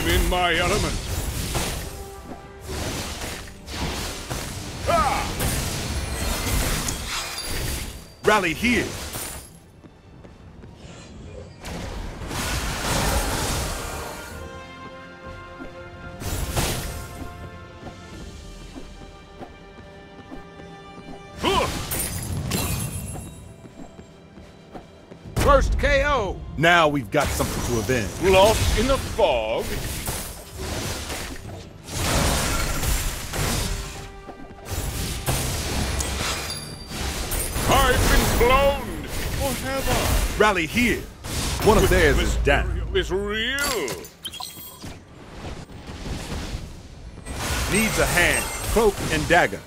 I'm in my element. Ah! Rally here. First KO. Now we've got something to avenge. Lost in the fog. I've been cloned. Or have I? Rally here. One of theirs is down. Mysterio is real. Needs a hand. Cloak and dagger.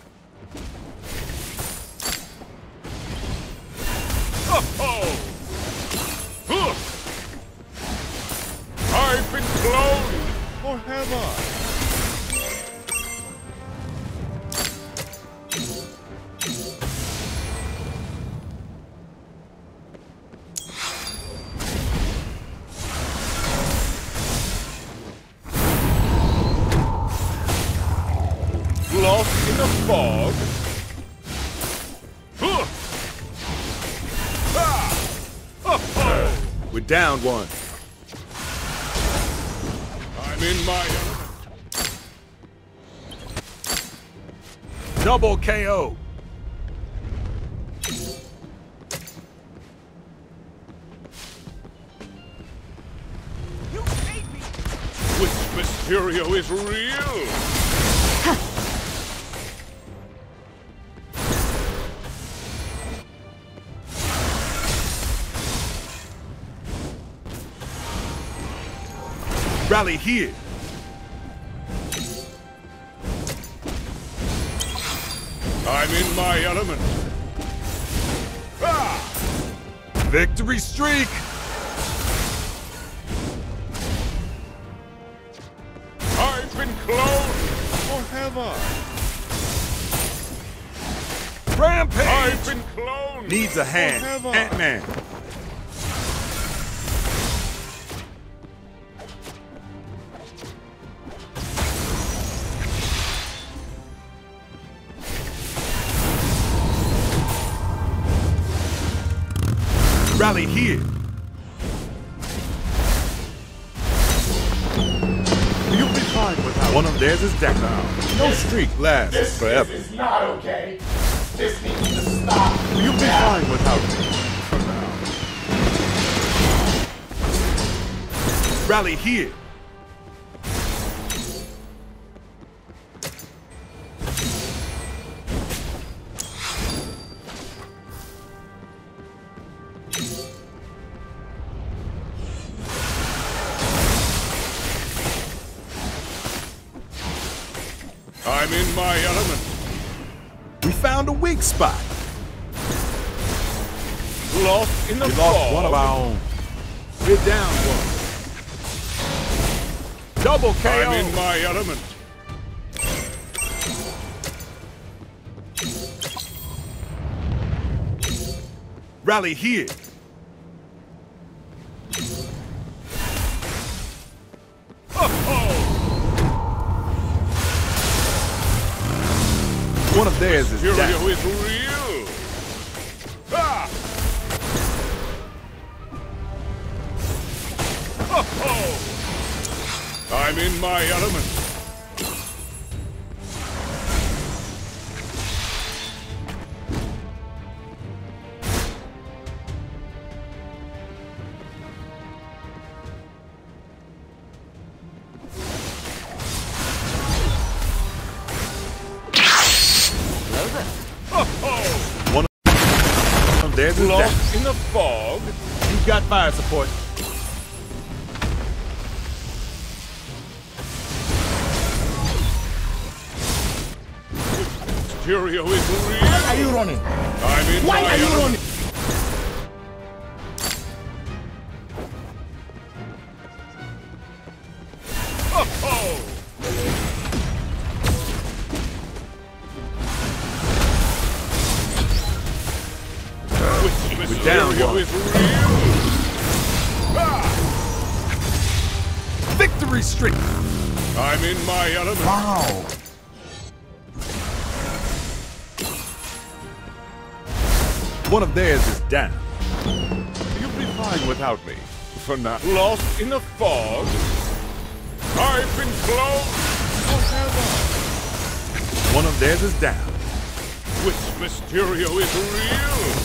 We're down one. I'm in my element. Double KO. You hate me. Which Mysterio is real? Rally here. I'm in my element. Ah! Victory streak. I've been cloned. Or have I? Rampage. I've been cloned. Needs a hand. Or have I? Ant-Man. Rally here. You'll be fine without one of theirs is down. No streak lasts This, forever. this is not okay. This needs to stop. You'll be now. fine without me. For now. Rally here. Spot. Lost in the We lost one of our own. We're down one. Double KO. I'm in my element. Rally here. Theirs is Furio is real. Ah! Oh, I'm in my element. One of theirs is. Lost in the fog. You've got fire support. Furio is Why are you running? I'm in Why my are you running? Down one. Ah! Victory streak. I'm in my element. Wow. One of theirs is down. You'll be fine without me. For now. Lost in the fog. I've been. Forever. One of theirs is down. Which Mysterio is real.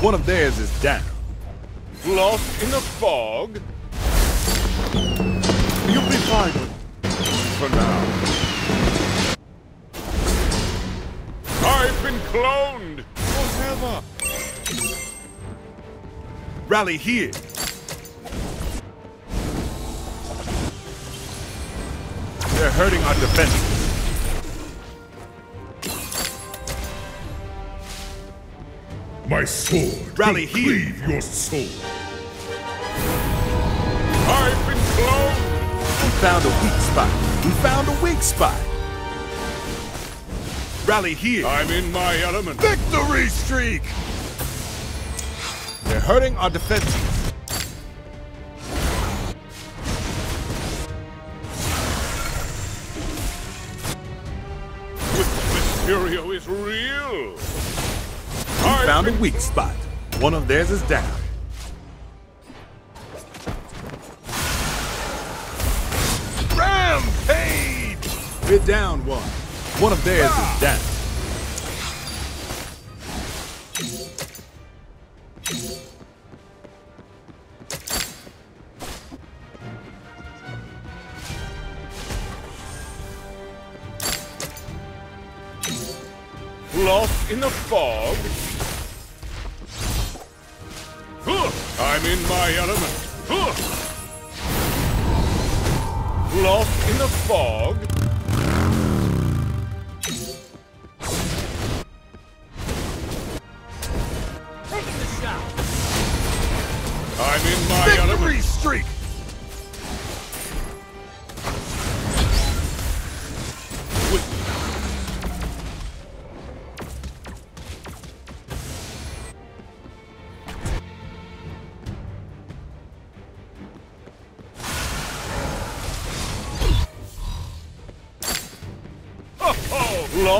One of theirs is down. Lost in the fog. You'll be fine For now. I've been cloned. Forever. Rally here. They're hurting our defenses. My sword Rally will here. cleave your soul. I've been cloned. We found a weak spot. We found a weak spot. Rally here. I'm in my element. Victory streak! They're hurting our defenses. Which Mysterio is real. Found a weak spot. One of theirs is down. Rampage! We're down one. One of theirs is ah! down. Lost in the fog. I'm in my element. Lost in the fog.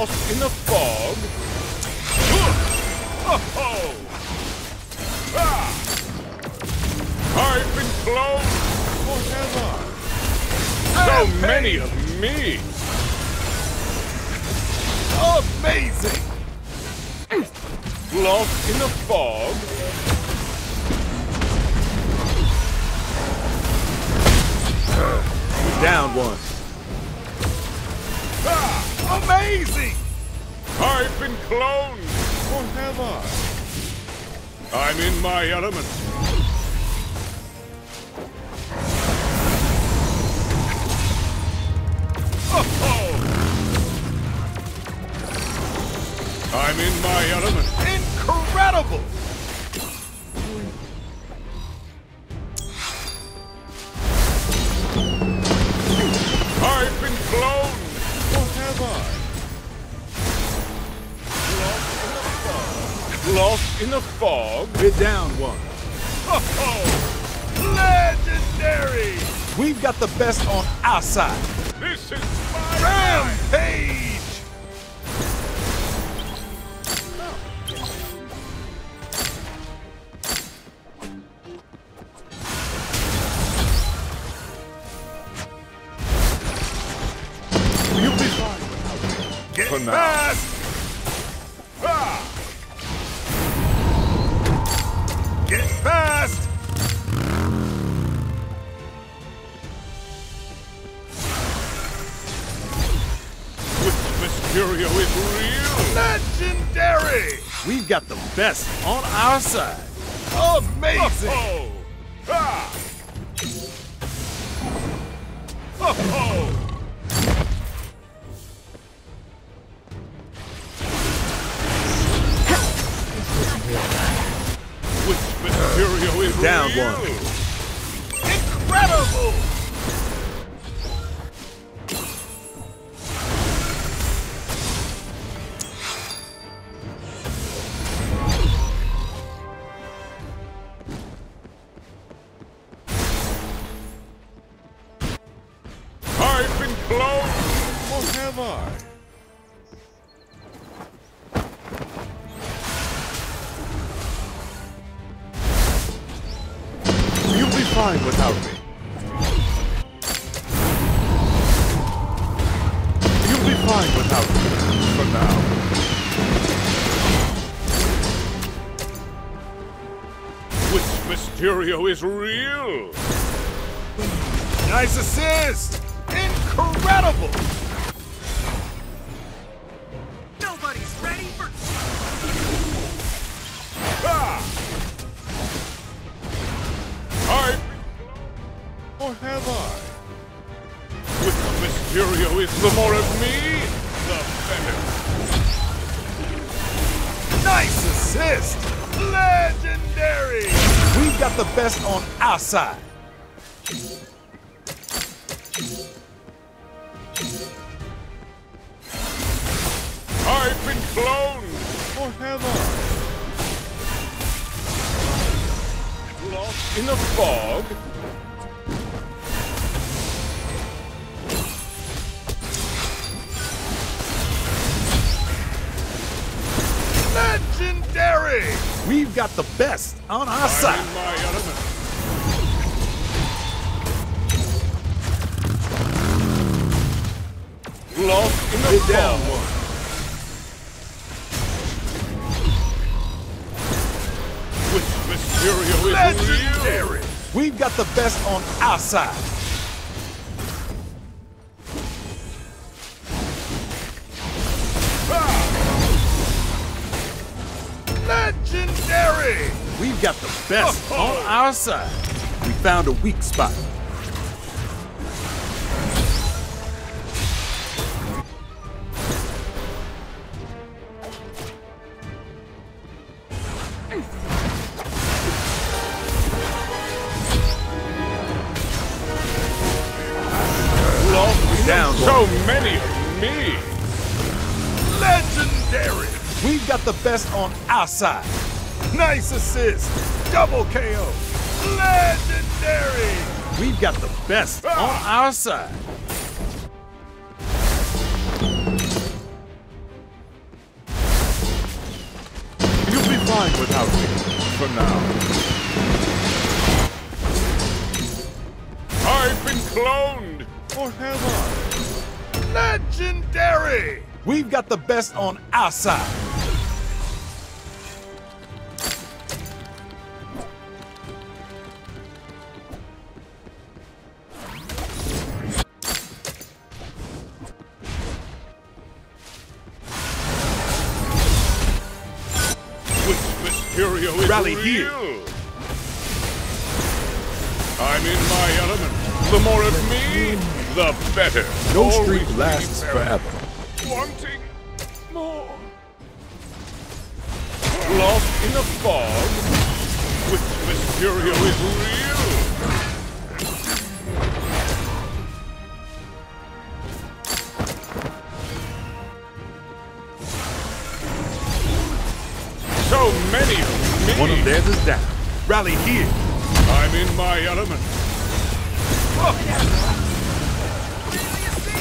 Lost in the fog. Huh. Oh, ah. I've been cloned forever. So many of me. Amazing! Lost in the fog. We're down one. Ah, Amazing! I've been cloned forever. I'm in my element. Oh, oh. I'm in my element. We're down one. Oh, Legendary! We've got the best on our side. this is my. Rampage! Mysterio is real. Legendary! We've got the best on our side. Amazing! Oh, ah. Oh, Mysterio is real? Nice assist! Incredible! Nobody's ready for Ah! I... Or have I? With the Mysterio is the more of me, the better. Nice assist! Legendary! We've got the best on our side. I've been cloned, or have I? Lost in a fog? Legendary! We've got the best on our I'm side. Lost in the Get down one. Which Mysterio? Legendary! We've got the best on our side. We've got the best on our side. We found a weak spot. Down so many of me. Legendary! We've got the best on our side. Nice assist. Double KO. Legendary! We've got the best ah. on our side. You'll be fine without me, for now. I've been cloned, or have I? Legendary! We've got the best on our side. I'm in my element. The more of me, the better. No streak lasts forever. Wanting more. Lost in a fog? Which Mysterio is real? So many of me. One of theirs is down. Rally here. I'm in my element.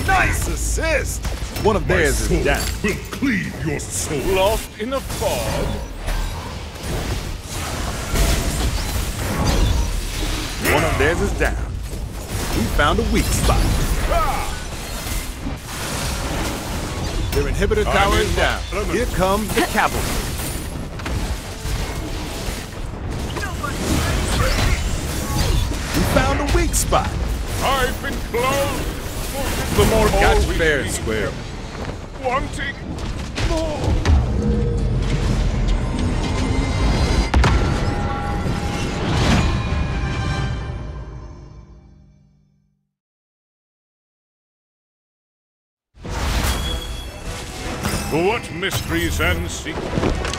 Nice assist. One of My theirs is down. will cleave your soul. Lost in a fog? One of theirs is down. We found a weak spot. Ah! Their inhibitor tower is down. Here comes the cavalry. Spot. I've been cloned. The more always fair and square. Wanting more. What mysteries and secrets?